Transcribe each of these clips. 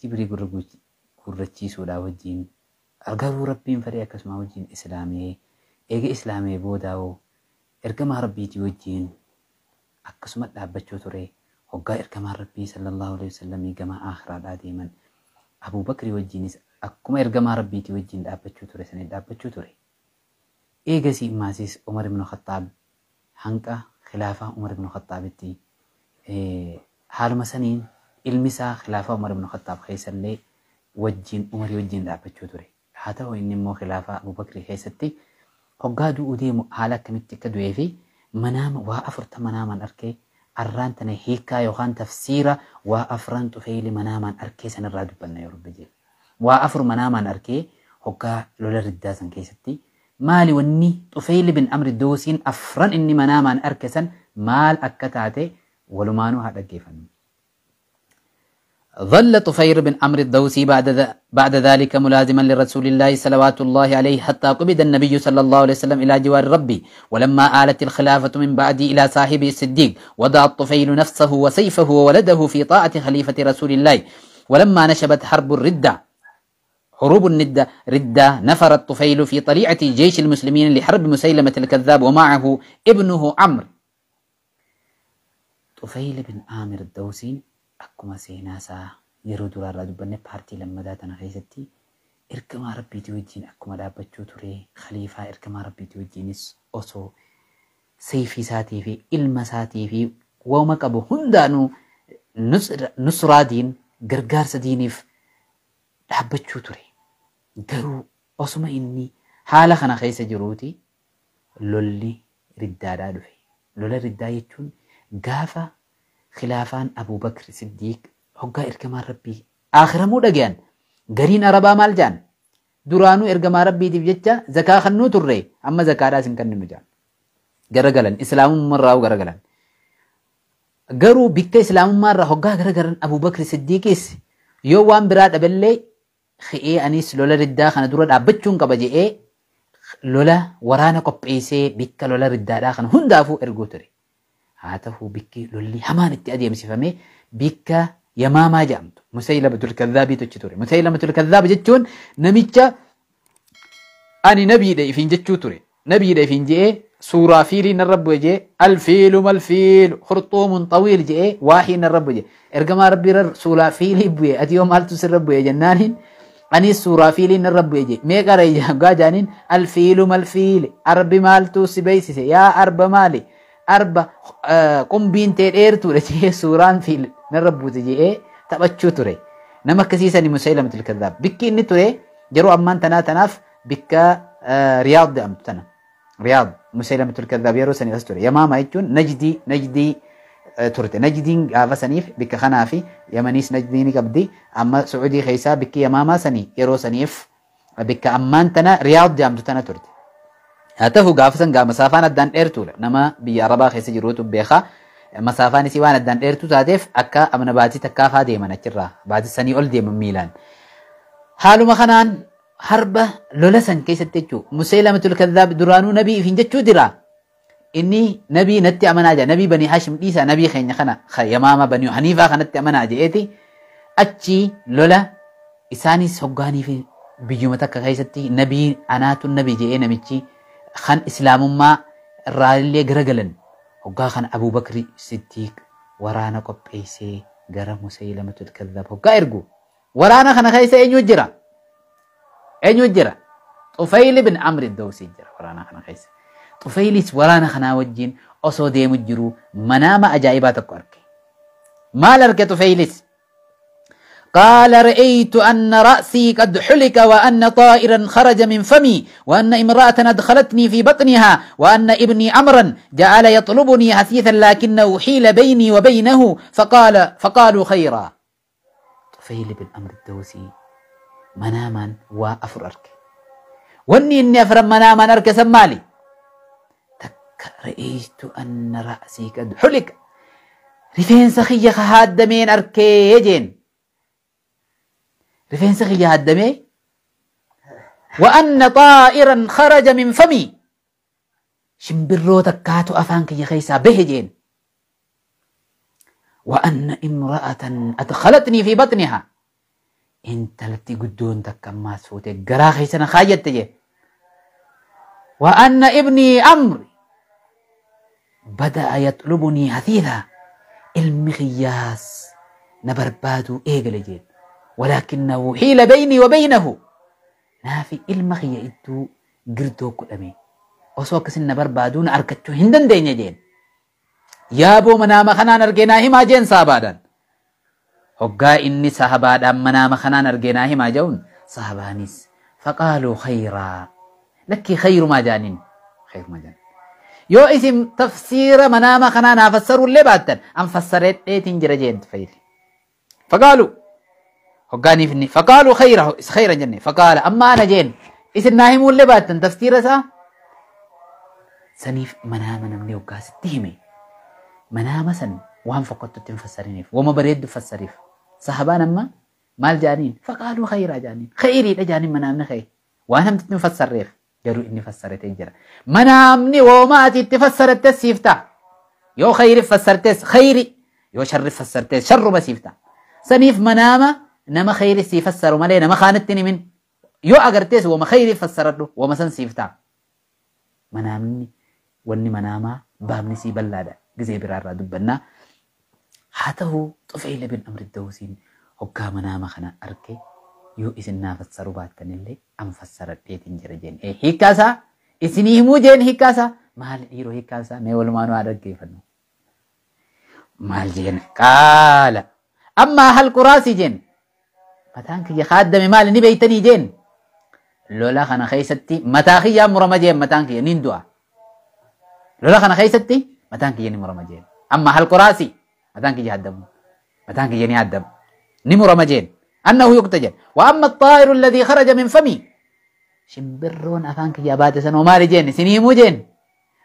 Jibrii gurrachiisuudhaa wajjin garuu rabbiin fedhe akkasuma wajjin islaamee eega islaamee boodaa'oo ergamaa rabbiitii wajjin akkasuma dhaabbachuu ture hoggaa ergamaa rabbii sallallahu alaihi wasallamii gama akhiraadhaa deeman Abuu Bakrii wajjinis akkuma ergamaa rabbiitii wajjin dhaabbachuu ture sanii dhaabbachuu ture. Eegasii maasis Umar ibn Khattaab hanqa khilaafaa Umar ibn Khattaabitti haaluma saniin ilmi isaa khilaafaa Umar ibn Khattaab keessallee wajjin Umarii wajjin dhaabbachuu ture. Haa ta'u inni immoo khilaafaa Abuu Bakrii keessatti hoggaa du'uu deemu haala akkamitti akka du'ee fi manaama waa afurta manaamaan arkee arraan tana hiikaa yookaan tafsiira waa afran xufeeli manaamaan arkee sanirraa dubbanna yoo rabbi jedhe. Waa afur manaamaan arkee hoggaa lola riddaa keessatti maali wanni xufeeli bin amri doosiin afran inni manaamaan arke san maal akka taate walumaanuu haa dhaggeeffannu. ظل طفير بن عمرو الدوسي بعد. بعد ذلك ملازما لرسول الله صلوات الله عليه حتى قبض النبي صلى الله عليه وسلم إلى جوار ربي ولما آلت الخلافة من بعدي إلى صاحبه الصديق وضع الطفيل نفسه وسيفه وولده في طاعة خليفة رسول الله ولما نشبت حرب الردة حروب الندة ردة نفر الطفيل في طليعة جيش المسلمين لحرب مسيلمة الكذاب ومعه ابنه عمرو. طفيل بن آمر الدوسي أكما سيناسا يرود على رادو بني بارتي لما دات أنا خيستي إركما ربي توجين أكما دابا توري خليفة إركما ربي توجين أسو سيفي ساتي في إلما ساتي في ومكبو هندانو نصر نصرادين غرغار سدينيف دابا توري. Garuu osuma inni haala kana keessa jiruuti lolli riddaadhaa dhufe. Lola riddaa jechuun gaafa khilaafaan Abuu Bakr Siddiiq hoggaa ergamaa rabbii akhiramuu dhagayan gariin arabaa maal jaan duraanuu ergamaa rabbiitiif jecha zakaa kannuu turre amma zakaadhaas hin kenninu jaan garagalan islaamummaarraa garagalan garuu bikka islaamummaarraa hoggaa garagalan Abuu Bakr Siddiiqis yoo waan biraa dhaballee خي أنيس لولا ردة خنا دورة أبتشون كبجي إيه لولا ورانا كبيسة بيك لولا ردة دا خنا هن دافو إرجوتري هذا هو بيك للي همان التأدية مسفامي بيك يا ماما جامد مسيلة بتقول كذاب يتجتوري مسيلة بتقول كذاب جتون نميتش أني نبي ده يفين جتوري نبي ده يفين جي سورة فيل نرب جي الفيل ما الفيل. خرطوم طويل جي واحد نرب جي إرجع ما ربي رر سورة فيل بوي أتيوم مالتو سرب جنانين. أني سورة فيلي نرب يجي. ميكا ريجا غاجانين الفيل ما الفيل. أرب مال تو سبيسي يا أرب مالي. أرب آه، قم بين تير إير تو رجي سورة فيل. نرب يجي إيه؟ تبتشو تو ري نما كسيسا نمسيلة مثل كذاب بكي إني تو ري جرو أمان تنا تناف. بكا آه، رياض أم تنا رياض. مسيلة مثل كذاب يرو سني أستوري. يا ماما يجون. نجدي نجدي. Turte. Najdiin gaafa saniif bikka kanaa Yamaniis najdii ni qabdi. Amma Sucudii keessaa bikki Yamaamaa sanii yeroo saniif bikka ammaan tana Riyaad jedhamtu tana turte. haa ta'u gaafa san gaa masaafaan addaan dheertuudha nama biyya arabaa keessa jiruutu beekaa masaafaan isii waan addaan dheertuu taateef akka amna baatii takkaafaa deeman achirraa baatii sanii ol deeman miilaan. Haaluma kanaan harba lola san keessatti jechuudha Musaylamatul Kadhaab duraanuu nabii ifiin jechuu dira. Inni nabii natti amanaa jira nabii banii Hashim dhiisaa nabii keenya kana yamaama banii Haniifaa kanatti amanaa je'eeti achi lola isaanis hoggaanii fi biyyuma takka keessatti nabii anaatu nabii je'ee namichi kan islaamummaa irraallee garagalan hoggaa kan Abuu Bakri Siddiiq waraana qopheessee gara Musaylamatul Kadhaab hoggaa ergu waraana kana keessa eenyu jira eenyu jira Xufayli bin Amri Dawsii jira waraana kana keessa Waraana kanaa wajjin osoo deemu jiru manaama ajaa'ibaa tokko arge maal arge Xufaylis قال رأيت أن رأسي قد حلك وأن طائرا خرج من فمي وأن امرأة أدخلتني في بطنها وأن ابني أمرا جعل يطلبني حثيثا لكنه حيل بيني وبينه فقال فقالوا خيرا. طفيل بن أمر الدوسي مناما وأفررك واني إني أفرم مناما أرك سمالي تك رأيت أن رأسي قد حلك رفين سخية هاد من أركي يجين rifeensa kiyya haddamee وأن طائرا خرج من فمي. شمبرو تكاتو أفانك يا خيسا بهجين وأن امرأة أدخلتني في بطنها. انت التي قدون تكماس فوتي قرا خيسنا خايت وأن ابني أمري. بدأ يطلبني هثيثا المغياس. نبربادو ايغلجين ولكن حيل بيني وبينه. نافي المغي إدو جردو قدمي وسوك سن نبربادون اركتو هندن دين يا بو منام خنان خنا هما جين صابادا هكا إني صابادا منام خنان خنا هما جون. صحابانيس فقالوا خيرا. لك خير ما جانين. خير ما جانين. يو اسم تفسير منام خنا نفسر اللي باتن. أم فسرت أتين جرجين تفيل. فقالوا هقاني فني. فقالوا خيره خير جني. فقال أما أنا جين اسم ناهم اللي باتن. تفسير سا؟ سنيف منام أنا مني وقاس تيمي منام سن وهم فقط تنفسرينيف وما بريد فسريف. صحبان أما؟ مال جانين. فقالوا خير جانين. خيري لجانين منام خير. وأنا متنفسر ريف جرو إني فسرت إجرا من أمني وماتي تفسرت سيفتا. يو خير فسرت خيري. يو شر فسرت شر بسيفتا سنيف منام نما خير سيفسر ومالي نما خانتني من. يو أغرتس وما خير فسرت وما سن سيفتا. منامني واني مناما بامني سي بلادا قزي برار دبنا. حتى هو طفعي لبن أمر الدوسين. هكا منام خنا أركي. Yoo isin naa fassaru baattanillee an fassaradheetiin jira jeen hiikkaasaa isinii himuu jeen hiikkaasaa maali dhiiroo hiikkaasaa mee walumaanuu haa dhaggeeffannu maal jeen qaala ammaa hal quraasii jeen mataan kiyya kaaddame maali ni beeytanii jeen lola kana keessatti mataa kiyyaan murama jeen mataan kiyya nin du'a lola kana keessatti mataan kiyya ni murama jeen amma hal quraasii mataan kiyya haddamu mataan kiyya ni haddamu ni murama jeen أنه يقتجل. وأما الطائر الذي خرج من فمي شمبرون أفانك يا بات سنو مالي جين سنيمو جين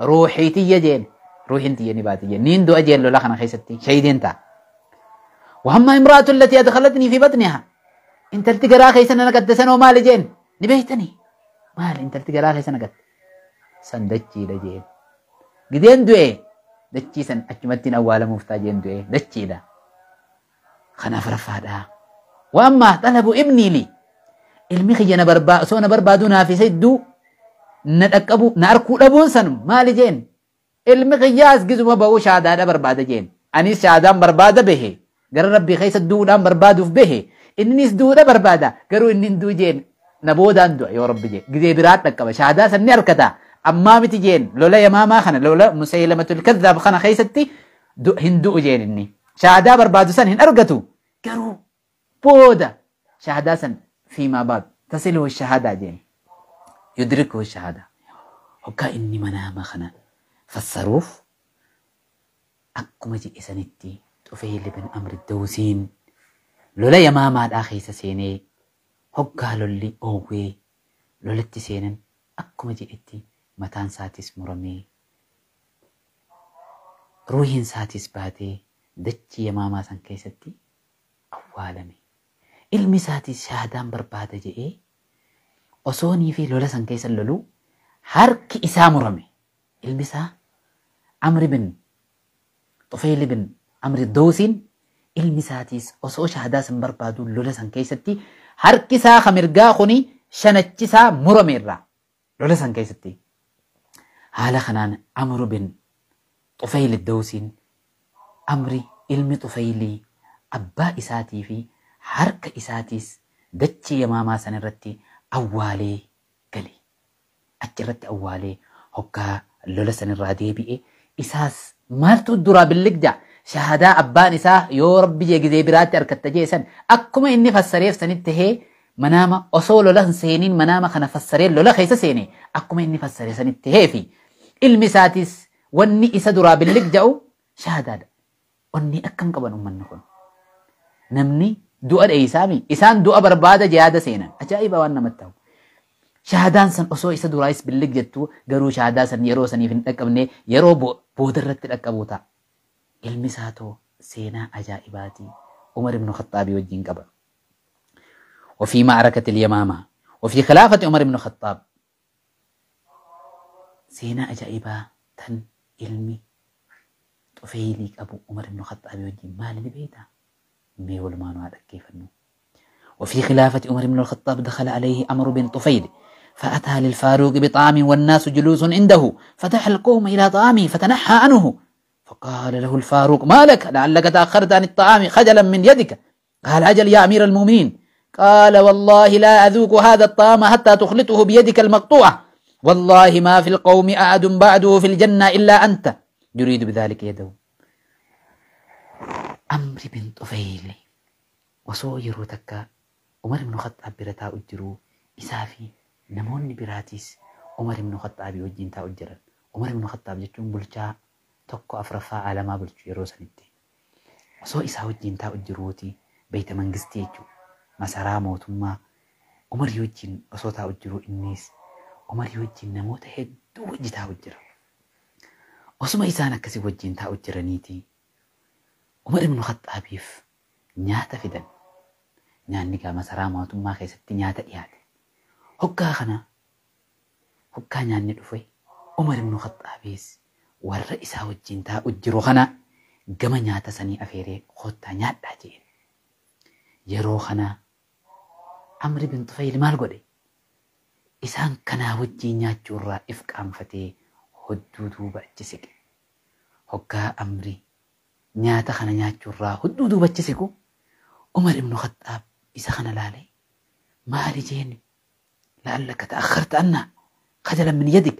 روحي تي جين روحي انت يني بات جين نين دو أجين لولا خنا خيستي شايدين تا وأما امرأة التي أدخلتني في بطنها انت التقرا خيسنا نقد سنو مالي جين نبيتني مالي انت التقرا خيسنا نقد. سندجي لجين قدين دوي؟ دجي سن أجمتين أول مفتاجين دوي. دجي دا. خنا فرفادا. واما طلب ابني لي ilmi kiyya na barbaadu osoo na barbaadu naaf isa idduu na dhaqqabu na arkuu dhabuun san maali jeen ilmi kiyyaas gizuma ba'uu shaadaadha barbaada jeen anis shaadaan barbaada behe gara rabbii keessa duudhaan barbaaduuf behe innis duudha barbaada garuu inni hin duu jeen na boodaan du'a yoo rabbi jee gizee biraa dhaqqaba shaadaa san ni harkata ammaa miti jeen lola yamaamaa kana lola musaylamatul kadhaab kana keessatti hin du'u poda shahadasan fima bad tasiluhu shahada jeen yudrikuhu shahada hoggaa inni manaama kana fassaruuf akkuma jedhe sanitti dhufee libin amri dawusiin lola yamaamaadhaa keessa seenee hoggaa lolli oowwee lolatti seenan akkuma jedhetti mataan isaatis muramee ruuhiin isaatis baatee dachi yamaamaa san keessatti awwaalame. Ilmi isaatis shaadaan barbaada jedhee osoonii fi lola san keessa lolu harki isaa murame. Ilmi isaa amri bin xufeeli bin amri doosiin ilmi isaatis osoo shaadaa san barbaadu lola san keessatti harki isaa ka mirgaa kuni shanachi isaa murame irraa lola san keessatti haala kanaan amru bin xufeeli doosiin amri ilmi xufeelii abbaa isaatii fi harka isaatis dachii yamaamaa san irratti awwaalee gale. Achirratti awwaalee hoggaa lola san irraa deebi'e isaas maaltu duraa billigda shahadaa abbaan isaa yoo rabbi gizee biraatti harkatta jee san akkuma inni fassareef sanitti tahee manaama osoo lola hin seeniin manaama kana fassaree lola keessa seene akkuma inni fassaree sanitti tahee fi ilmi isaatis wanni isa duraa billigda'u shahadaadha. Onni akkam qaban uummanni kun. Namni دو ار ايسامي إسان دو ابر باده جهاد سينا. اجايبا وأنا متو شهادان سن اوسو اسد رايس بلج جتو. غرو شهادا سن يرو سن يفن تقبني يرو بو درت تقبوتا إلمساتو سينا اجايباتي عمر بن الخطاب وجين قبر وفي معركة اليمامة. وفي خلافة عمر بن الخطاب. سينا أجائبا تن علمي طفيلي أبو عمر بن الخطاب يودي مال لبيتا هذا كيف النو وفي خلافة عمر بن الخطاب دخل عليه أمر بن طفيل فأتى للفاروق بطعام والناس جلوس عنده فدعا القوم إلى طعامه فتنحى عنه. فقال له الفاروق ما لك؟ لعلك تأخرت عن الطعام خجلا من يدك. قال أجل يا أمير المؤمنين. قال والله لا أذوق هذا الطعام حتى تخلطه بيدك المقطوعة. والله ما في القوم أحد بعده في الجنة إلا أنت. يريد بذلك يده. amri bin Tufayl osoo yeroo takka Umar ibn Khattaab bira taa'u jiruu isaa fi namoonni biraatis Umar ibn Khattaabi wajjin taa'u jiran. Umar ibn Khattaab jechuun bulchaa tokko afraffaa alamaa bulchu yeroo sanitti osoo isaa wajjin taa'u jiruuti beeyta mangistii jechuudha masaraa mootummaa Umar wajjin osoo taa'u jiru innis Umar wajjin namoota hedduu wajji taa'u jira. Osuma isaan akkasii wajjin taa'u jiraniiti umar ibnu Khaxaabiif nyaata fidan. Nyaanni gaa masaraa mootummaa keessatti nyaata dhiyaate. Hoggaa kana hoggaa nyaanni dhufe umar ibnu Khaxaabiis warra isaa wajjin taa'u jiru kana gama nyaata sanii afeeree kottaa nyaadhaa jeen. Yeroo kana Amri bin Tufayl maal godhe? Isaan kanaa wajjin nyaachuurraa if qaanfatee hodduu duuba achi siqe. Hoggaa Amri nyaata kana nyaachuurraa hodduu duuba achi siqu Umar ibnu Khaxaab isa kana laalee maali jeen la'allaka ta'akharta annaa kajalan min yadik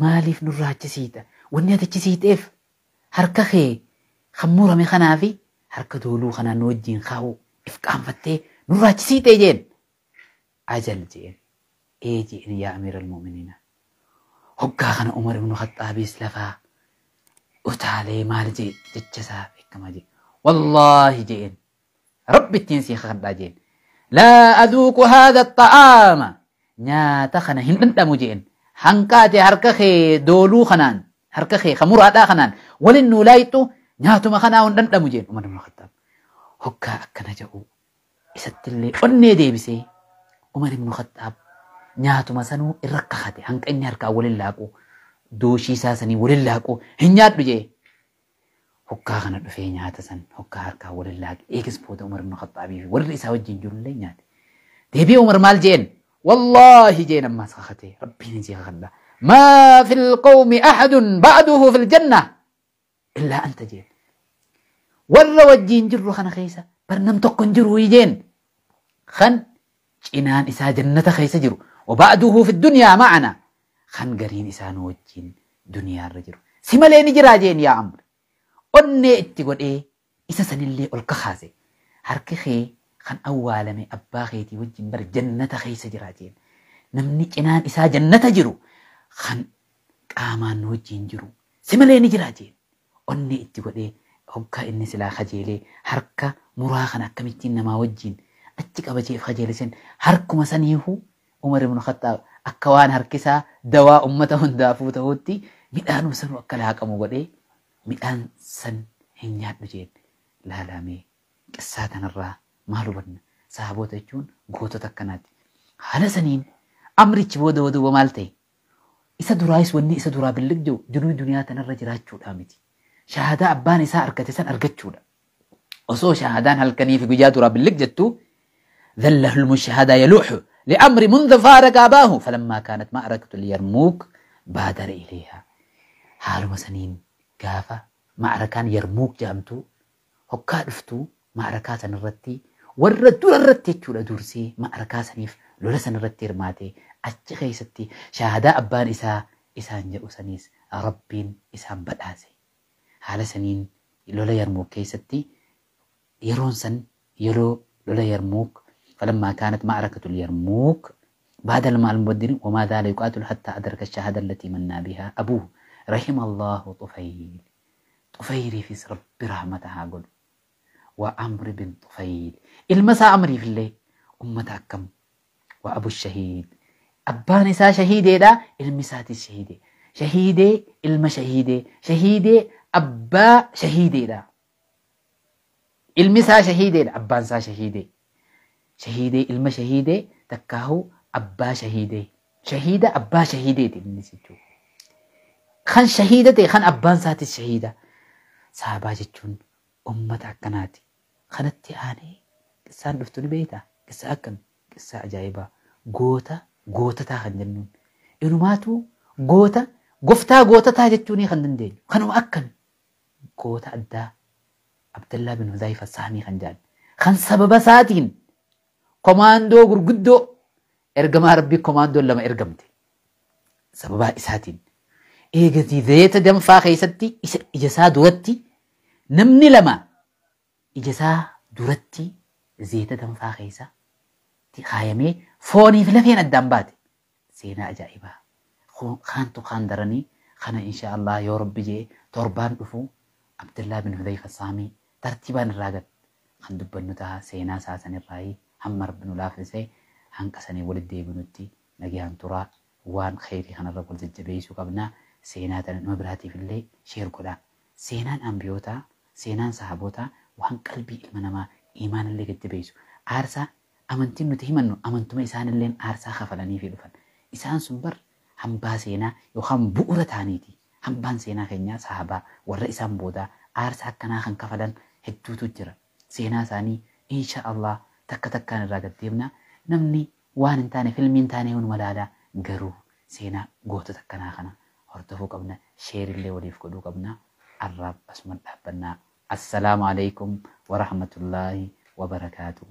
maaliif nurraa achisiita wanni ati achisiiteef harka kee kan murame kanaa fi harka dooluu kanaa nu wajjin kaa'u if qaanfattee nurraa achisiitee jeen ajal jeen ee jeen yaa amiira almu'miniina hoggaa kana umar ibnu khaxaabiis lafaa utaalee maal jee jecha isaa beekamaa jee wallaahi jeen rabbi ittiin sii kakadhaa jeen laa aduuku haadha xa'aama nyaata kana hin dhandhamu jeen hanqaate harka kee dooluu kanaan harka kee muraadhaa kanaan walin nuu laayixu nyaatuma kanaa hin dhandhamu jeen umar ibnu khattaab hoggaa akkana jedhu isattillee onnee deebisee umar ibnu khattaab nyaatuma sanuu irra kakate hanqanni harkaa walin laaqu دوشي ساسني وللاكو هنيات بيجي هكا غنا في نيات سن. هكا هكا وللاك إكس بود عمر من خطابي في ورد إسوي جين جون لينيات تبي عمر مال جين والله جين ما سخته ربي نجي غلا ما في القوم أحد بعده في الجنة إلا أنت جين ورد وجين جرو خنا خيسة برنم تقن جرو يجين خن إنان إسا جنة خيسة جرو. وبعده في الدنيا معنا. خن قرين إسا نوجين دنيا الرجل سمالين جرا جين يا عمر أني اتقول إيه إسا سنلي ألقى خازي هركي خي kan awwaalame abbaa keetii wajjin bar jannata keessa jira jeen namni cinaan isaa jannata jiru kan qaamaan wajjin jiru si malee ni jira jeen onni itti godhee hoggaa inni silaa kajeelee harka muraa kan akkamittiin namaa wajjin achi qabajeef kajeelisen harkuma saniihu umar ibn khattaab akka waan harkisaa dawaa ummata hundaafuu ta'utti midhaanuma sanuu akka laaqamu godhee midhaan san hin nyaadhu jeen laalamee qissaa tanarraa maal hubanna sahaboota jechuun gootota akkanaati. Haala saniin amrichi booda waduuba maal ta'e isa duraayis wanni isa duraa billig jiru jiruu duniyaa tanarra jiraachuudha miti. Shaahadaa abbaan isaa argate san argachuudha. Osoo shaahadaan halkanii fi guyyaa duraa billig jettu حلم الشهادة يلوح لأمر منذ فارق أباه. فلما كانت معركة اليرموك بادر إليها. حال وسنين قافة معركة يرموك جامتو هكا هكادفتو معركة سنرتي ورد الرتي كولا دورسي معركة سنيف لولا سنرتي رماتي أتشخي ستي شاهداء أبان إسا إسان جاء سنيس ربين إسان بدعسي حال سنين لولا يرموك كي ستي يرون سن يرو لولا يرموك فلما كانت معركة اليرموك بعد الماء المبدل وما زال يقاتل حتى أدرك الشهادة التي منا بها؟ أبوه رحم الله طفيل. طفيل في رب رحمتها قل وعمر بن طفيل. المسا أمري في الليل. أمة أكم وأبو الشهيد. أبان إسا شهيدي دا المسات الشهيدي شهيدي الم شهيدي شهيدي أبا شهيدي دا المسا شهيدي دا أبان سا شهيدي شهيدي إلما شهيدي تكاهو أبا شهيدي. شهيدة أبا شهيدي تنسيتو خان شهيدة تي خان أبا ساتي شهيدة. سابا جتون أمتا كناتي خانتي آني قصة دفتون بيتا قصة أكن قصة أجايبة قوتا قوتا تا خان جنون إنو ماتو قوتا قفتا قوتا تا جتوني خان دندين خانو أكن. قوتا أدا عبد الله بن حذيفة سامي خان جان خان سببا ساتين. Komaandoo gurguddoo ergamaa rabbii komaandoon lama ergamte. Sababaa isaatiin. Eegatii zayita danfaa keessatti isa ijasaa duratti namni lama ijasaa duratti zayita danfaa keessatti kaayamee foonii fi lafeen addaan baate. Seenaa ajaa'ibaa. Kaantu kaan daranii kana insha Allah yoo rabbi jee torbaan dhufu Abdallaa bin Hudayfa Saamii tartiibaan irraa gad kan dubbannu ta'a seenaa isaa sanirraa hamma rabbi nu laafisee hanqa sanii walitti deebinutti nagaan turaa waan kheyrii kanarra wal jajjabeessuu qabnaa seenaa tana nama biraatiif illee sheer godhaa. Seenaan ambiyootaa seenaan sahabootaa waan qalbii ilma namaa imaanillee jajjabeessu. Aarsaa amantiin nuti himannu amantuma isaanillee aarsaa kafalanii fi dhufan. Isaan sun bar hambaa seenaa yookaan bu'uura ta'aniiti. Hambaan seenaa keenyaa sahabaa warra isaan boodaa aarsaa akkanaa kan kafalan hedduutu jira. Seenaa isaanii insha takka takkaan irraa gaddeemna. Namni waan hin taane filmiin taane yoo malaalaa garuu seenaa gootota akkanaa kana hordofuu qabna. Sheerillee waliif godhuu qabna. Arraab asuma dhaabbannaa. Assalaamu alaikum wa rahmatullaahi wa barakaatuh.